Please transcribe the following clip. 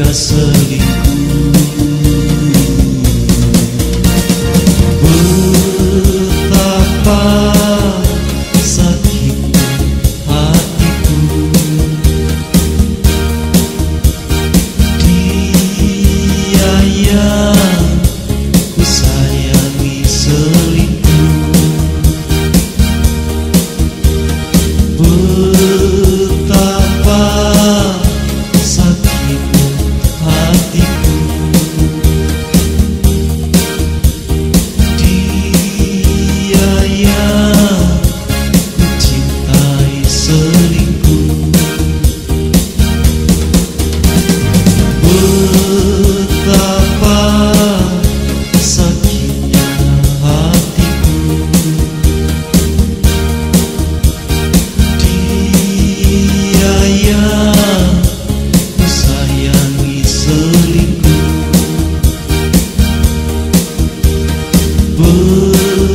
fica sangue vou